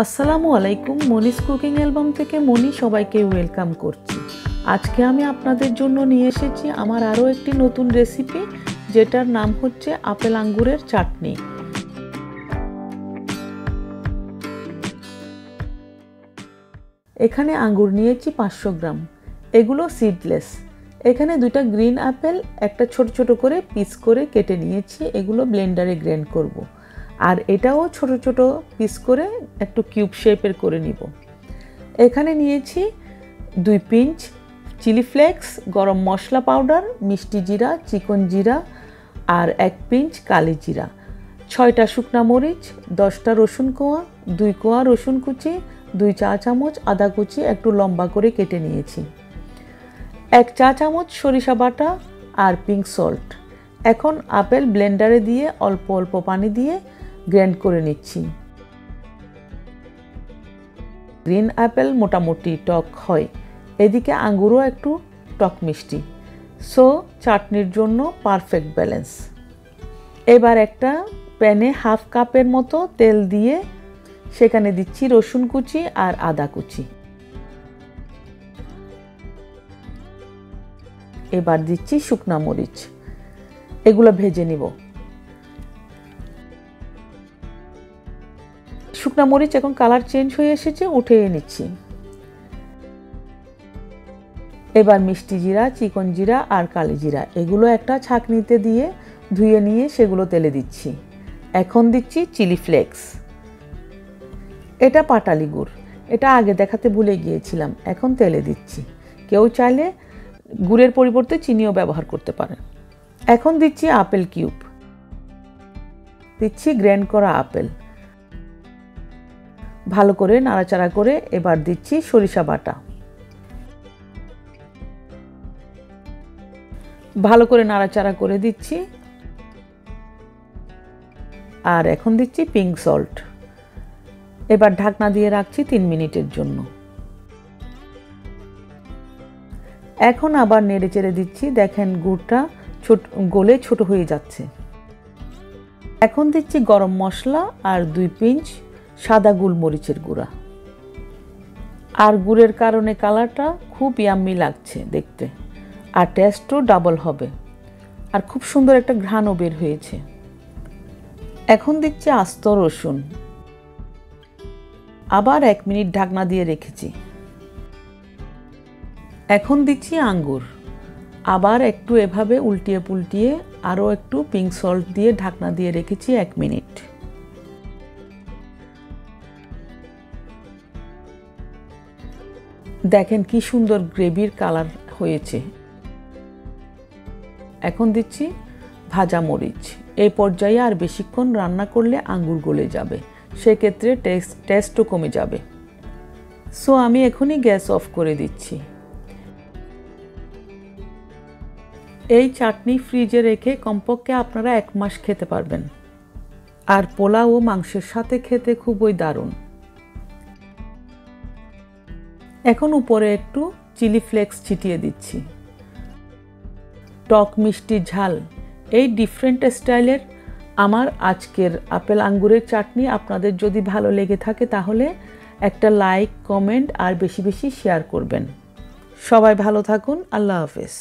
আসসালামু আলাইকুম Moni's cooking album থেকে মনি সবাইকে ওয়েলকাম করছি। আজকে আমি আপনাদের জন্য নিয়ে এসেছি আমার আরও একটি নতুন রেসিপি, যেটার নাম হচ্ছে আপেল আঙ্গুরের চাটনি। এখানে আঙ্গুর নিয়েছি পাঁচশো গ্রাম। এগুলো সিডলেস এখানে দুইটা গ্রিন আপেল একটা ছোট ছোট করে পিস করে কেটে নিয়েছি, এগুলো ব্লেন্ডারে গ্র্যান্ড করব। আর এটাও ছোট ছোট পিস করে একটু কিউব শেপের করে নিব। এখানে নিয়েছি দুই পিঞ্চ চিলি ফ্লেক্স গরম মশলা পাউডার মিষ্টি জিরা, চিকন জিরা আর এক পিঞ্চ কালি জিরা। ছয়টা শুকনা মরিচ, দশটা রসুন কোয়া, দুই কোয়া রসুন কুচি, দুই চা চামচ আদা কুচি একটু লম্বা করে কেটে নিয়েছি। এক চা চামচ সরিষা বাটা আর পিঙ্ক সল্ট এখন আপেল ব্লেন্ডারে দিয়ে অল্প অল্প পানি দিয়ে গ্র্যান্ড করে নিচ্ছি। গ্রিন অ্যাপেল মোটামুটি টক হয়। এদিকে আঙ্গুরও একটু টক মিষ্টি। সো, চাটনির জন্য পারফেক্ট ব্যালেন্স। এবার একটা প্যানে হাফ কাপের মতো তেল দিয়ে সেখানে দিচ্ছি রসুন কুচি আর আদা কুচি। এবার দিচ্ছি শুকনা মরিচ। এগুলো ভেজে নিব। শুকনা মরিচ এখন কালার চেঞ্জ হয়ে এসেছে উঠিয়ে নিচ্ছি এবার মিষ্টি জিরা, চিকন জিরা আর কালি জিরা, এগুলো একটা ছাঁকনিতে দিয়ে ধুয়ে নিয়ে সেগুলো তেলে দিচ্ছি। এখন দিচ্ছি চিলি ফ্লেক্স। এটা পাটালি গুড়, এটা আগে দেখাতে ভুলে গিয়েছিলাম, এখন তেলে দিচ্ছি। কেউ চাইলে গুড়ের পরিবর্তে চিনিও ব্যবহার করতে পারেন। এখন দিচ্ছি আপেল কিউব। দিচ্ছি গ্র্যান্ড করা আপেল। ভালো করে নাড়াচাড়া করে এবার দিচ্ছি সরিষা বাটা। ভালো করে নাড়াচাড়া করে দিচ্ছি। আর এখন দিচ্ছি পিঙ্ক সল্ট এবার ঢাকনা দিয়ে রাখছি তিন মিনিটের জন্য। এখন আবার নেড়ে চেড়ে দিচ্ছি, দেখেন গুড়টা ছোট, গলে ছোট হয়ে যাচ্ছে। এখন দিচ্ছি গরম মশলা আর দুই পিঞ্চ সাদা গোলমরিচের গুঁড়া। আর গুড়ের কারণে কালারটা খুব ইয়াম্মি লাগছে দেখতে। আর টেস্টও ডাবল হবে। আর খুব সুন্দর একটা ঘ্রাণও বের হয়েছে। এখন দিচ্ছি আস্ত রসুন। আবার এক মিনিট ঢাকনা দিয়ে রেখেছি। এখন দিচ্ছি আঙ্গুর। আবার একটু এভাবে উল্টিয়ে পুলটিয়ে আরও একটু পিঙ্ক সল্ট দিয়ে ঢাকনা দিয়ে রেখেছি এক মিনিট। দেখেন কি সুন্দর গ্রেভির কালার হয়েছে। এখন দিচ্ছি ভাজা মরিচ। এই পর্যায়ে আর বেশিক্ষণ রান্না করলে আঙ্গুর গলে যাবে। সেক্ষেত্রে টেস্ট টেস্টও কমে যাবে। সো আমি এখনই গ্যাস অফ করে দিচ্ছি। এই চাটনি ফ্রিজে রেখে কমপক্ষে আপনারা এক মাস খেতে পারবেন। আর পোলাও মাংসের সাথে খেতে খুবই দারুণ। এখন উপরে একটু চিলি ফ্লেক্স ছিটিয়ে দিচ্ছি। টক মিষ্টি ঝাল, এই ডিফারেন্ট স্টাইলের আমার আজকের আপেল আঙ্গুরের চাটনি আপনাদের যদি ভালো লেগে থাকে তাহলে একটা লাইক কমেন্ট আর বেশি বেশি শেয়ার করবেন। সবাই ভালো থাকুন, আল্লাহ হাফেজ।